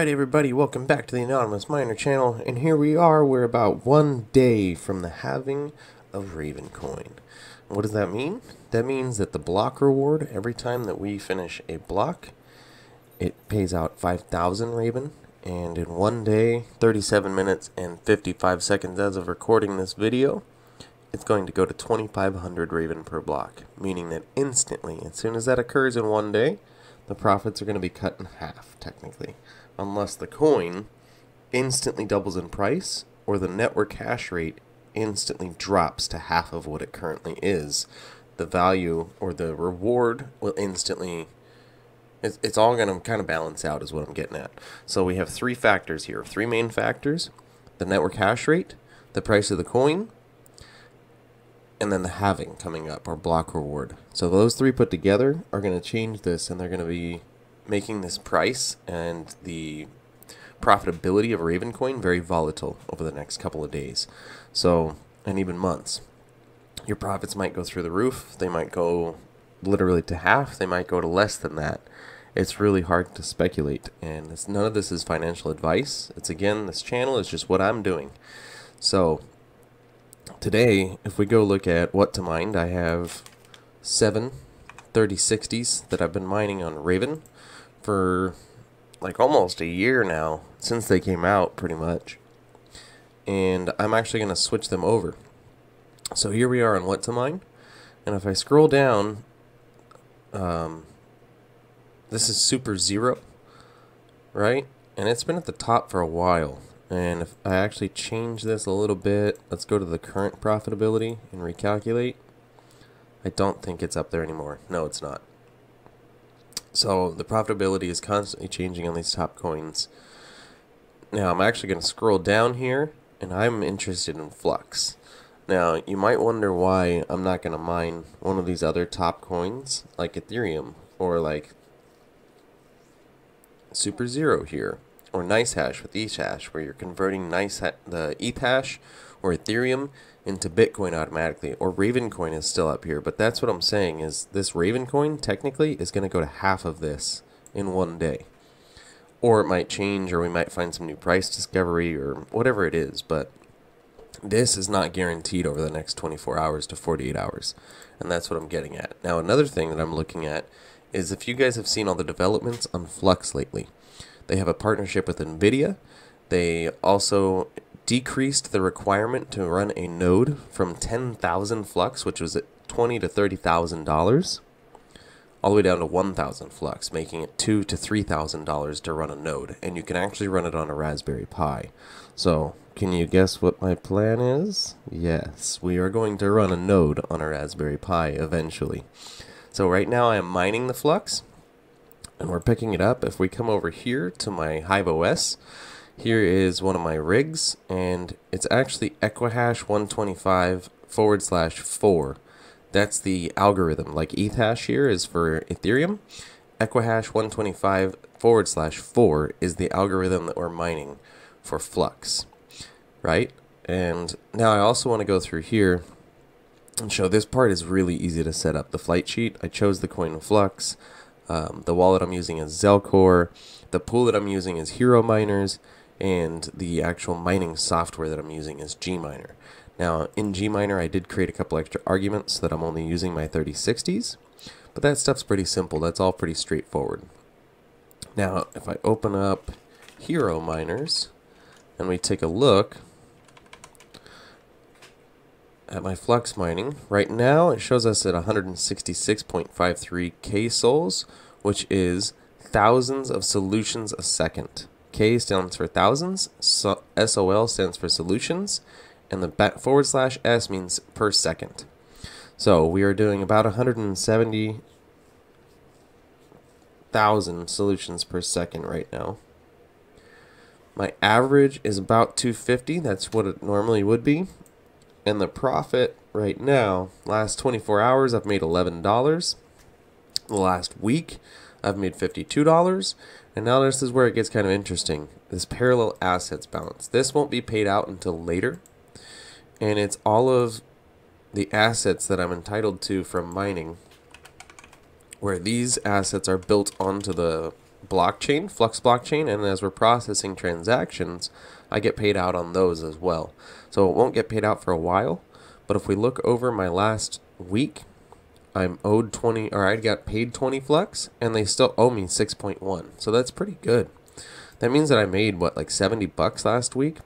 Alright everybody, welcome back to the Anonymous Miner channel, and here we are, we're about one day from the halving of Ravencoin. What does that mean? That means that the block reward, every time that we finish a block, it pays out 5,000 Raven, and in one day, 37 minutes and 55 seconds as of recording this video, it's going to go to 2,500 Raven per block, meaning that instantly, as soon as that occurs in one day, the profits are going to be cut in half, technically unless the coin instantly doubles in price or the network hash rate instantly drops to half of what it currently is. The value or the reward will instantly. It's, it's all going to kind of balance out, is what I'm getting at. So we have three factors here three main factors the network hash rate, the price of the coin, and then the halving coming up, our block reward. So those three put together are going to change this, and they're going to be making this price and the profitability of Ravencoin very volatile over the next couple of days. So, and even months. Your profits might go through the roof. They might go literally to half. They might go to less than that. It's really hard to speculate, and none of this is financial advice. It's again, this channel is just what I'm doing. So, today, if we go look at what to mine, I have seven 3060s that I've been mining on Raven for like almost a year now since they came out pretty much. And I'm actually going to switch them over. So here we are on what to mine and if I scroll down um, this is super zero right? And it's been at the top for a while. And if I actually change this a little bit let's go to the current profitability and recalculate. I don't think it's up there anymore. No it's not so the profitability is constantly changing on these top coins. Now I'm actually going to scroll down here and I'm interested in Flux. Now you might wonder why I'm not going to mine one of these other top coins like Ethereum or like Super Zero here or NiceHash with Ethash where you're converting nice the Ethash or Ethereum into Bitcoin automatically, or Ravencoin is still up here. But that's what I'm saying is this Ravencoin technically is going to go to half of this in one day. Or it might change, or we might find some new price discovery, or whatever it is. But this is not guaranteed over the next 24 hours to 48 hours. And that's what I'm getting at. Now, another thing that I'm looking at is if you guys have seen all the developments on Flux lately. They have a partnership with NVIDIA. They also decreased the requirement to run a node from 10,000 flux, which was at 20 to 30,000 dollars, all the way down to 1,000 flux, making it two to three thousand dollars to run a node, and you can actually run it on a Raspberry Pi. So, can you guess what my plan is? Yes, we are going to run a node on a Raspberry Pi eventually. So right now I am mining the flux, and we're picking it up. If we come over here to my Hive OS, here is one of my rigs, and it's actually Equihash 125 forward slash 4. That's the algorithm. Like Ethash here is for Ethereum. Equihash 125 forward slash 4 is the algorithm that we're mining for Flux. Right? And now I also want to go through here and show this part is really easy to set up. The flight sheet, I chose the coin Flux. Um, the wallet I'm using is Zelcore. The pool that I'm using is Hero Miners and the actual mining software that I'm using is Gminer. Now, in Gminer, I did create a couple extra arguments that I'm only using my 3060s, but that stuff's pretty simple. That's all pretty straightforward. Now, if I open up Hero Miners and we take a look at my flux mining, right now it shows us at 166.53 K sols, which is thousands of solutions a second. K stands for thousands, so SOL stands for solutions, and the forward slash S means per second. So we are doing about 170,000 solutions per second right now. My average is about 250. That's what it normally would be. And the profit right now, last 24 hours, I've made $11. The last week, I've made $52. And now this is where it gets kind of interesting. This parallel assets balance. This won't be paid out until later. And it's all of the assets that I'm entitled to from mining where these assets are built onto the blockchain, Flux blockchain, and as we're processing transactions, I get paid out on those as well. So it won't get paid out for a while, but if we look over my last week, I'm owed 20 or I got paid 20 Flux and they still owe me 6.1. So that's pretty good. That means that I made what like 70 bucks last week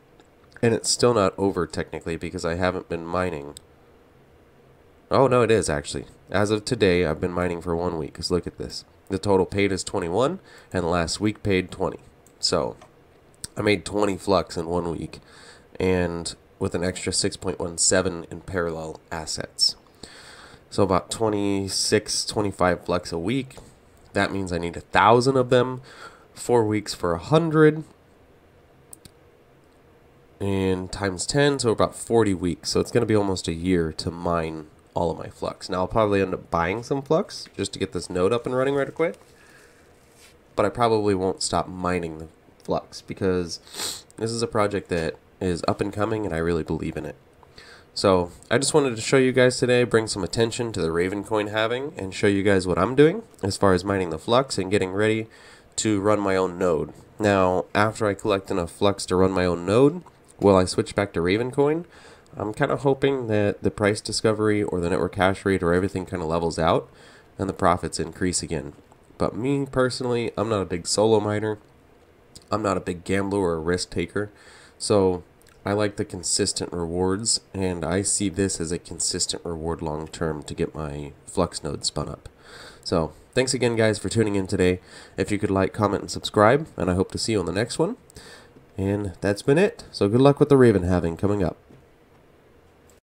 and it's still not over technically because I haven't been mining. Oh no, it is actually. As of today, I've been mining for 1 week cuz look at this. The total paid is 21 and last week paid 20. So, I made 20 flux in 1 week and with an extra 6.17 in parallel assets. So about 26, 25 flux a week. That means I need a thousand of them. Four weeks for a hundred. And times 10, so about 40 weeks. So it's going to be almost a year to mine all of my flux. Now I'll probably end up buying some flux just to get this node up and running right quick. But I probably won't stop mining the flux because this is a project that is up and coming and I really believe in it. So I just wanted to show you guys today, bring some attention to the Ravencoin halving and show you guys what I'm doing as far as mining the flux and getting ready to run my own node. Now, after I collect enough flux to run my own node, will I switch back to Ravencoin? I'm kind of hoping that the price discovery or the network hash rate or everything kind of levels out and the profits increase again. But me personally, I'm not a big solo miner. I'm not a big gambler or a risk taker. So I like the consistent rewards, and I see this as a consistent reward long term to get my Flux node spun up. So, thanks again, guys, for tuning in today. If you could like, comment, and subscribe, and I hope to see you on the next one. And that's been it. So, good luck with the Raven halving coming up.